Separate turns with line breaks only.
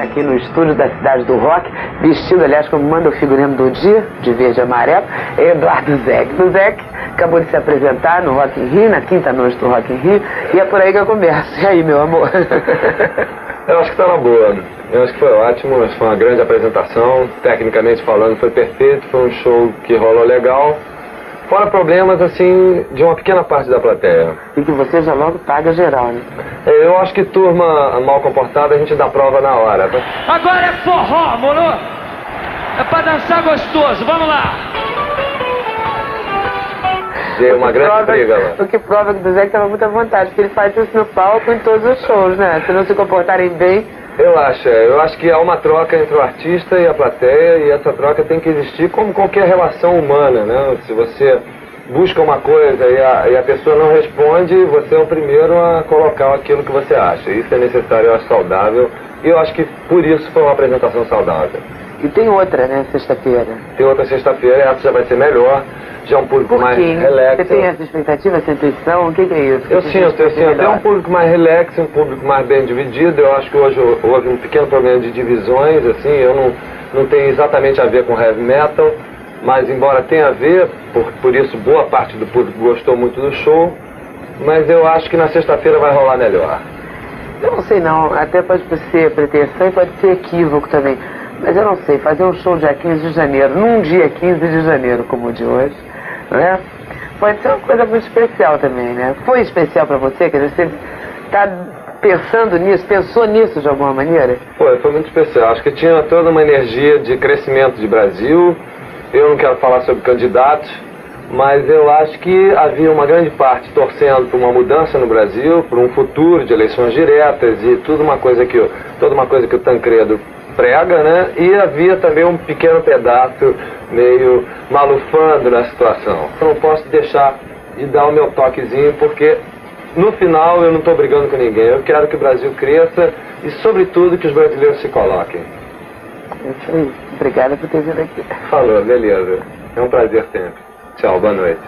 aqui no estúdio da Cidade do Rock, vestido, aliás, como manda o figurino do dia, de verde e amarelo, Eduardo Zeck. O Zeck acabou de se apresentar no Rock in Rio, na quinta noite do Rock in Rio, e é por aí que eu começo. E aí, meu amor?
eu acho que tá na boa. Eu acho que foi ótimo, foi uma grande apresentação, tecnicamente falando foi perfeito, foi um show que rolou legal. Fora problemas, assim, de uma pequena parte da plateia.
E que você já logo paga geral, né?
É, eu acho que turma mal comportada a gente dá prova na hora. Tá?
Agora é forró, moro? É pra dançar gostoso, vamos lá!
Deu uma grande prova, briga lá.
O que prova que o Zé tava muita vontade, porque ele faz isso no palco em todos os shows, né? Se não se comportarem bem,
acho, é. eu acho que há uma troca entre o artista e a plateia e essa troca tem que existir como qualquer relação humana, né? Se você busca uma coisa e a, e a pessoa não responde, você é o primeiro a colocar aquilo que você acha. Isso é necessário, eu acho saudável e eu acho que por isso foi uma apresentação saudável.
E tem outra, né, sexta-feira?
Tem outra sexta-feira, essa já vai ser melhor já é um público mais relax.
Você tem essa expectativa, essa intuição? O que, que é isso?
Eu sinto, eu sinto. É um público mais relax, um público mais bem dividido. Eu acho que hoje houve um pequeno problema de divisões, assim, eu não, não tenho exatamente a ver com heavy metal, mas embora tenha a ver, por, por isso boa parte do público gostou muito do show, mas eu acho que na sexta-feira vai rolar melhor.
Eu não sei não, até pode ser pretensão e pode ser equívoco também. Mas eu não sei, fazer um show dia 15 de janeiro, num dia 15 de janeiro como o de hoje, né? Pode ser uma coisa muito especial também, né? Foi especial para você? Quer dizer, você está pensando nisso, pensou nisso de alguma maneira?
Foi, foi muito especial. Acho que tinha toda uma energia de crescimento de Brasil. Eu não quero falar sobre candidatos, mas eu acho que havia uma grande parte torcendo por uma mudança no Brasil, por um futuro de eleições diretas e tudo uma coisa que toda uma coisa que o Tancredo prega, né? E havia também um pequeno pedaço meio malufando na situação. Eu não posso deixar de dar o meu toquezinho, porque no final eu não estou brigando com ninguém. Eu quero que o Brasil cresça e, sobretudo, que os brasileiros se coloquem.
Isso aí. Obrigada por ter vindo aqui.
Falou, beleza. É um prazer sempre. Tchau, boa noite.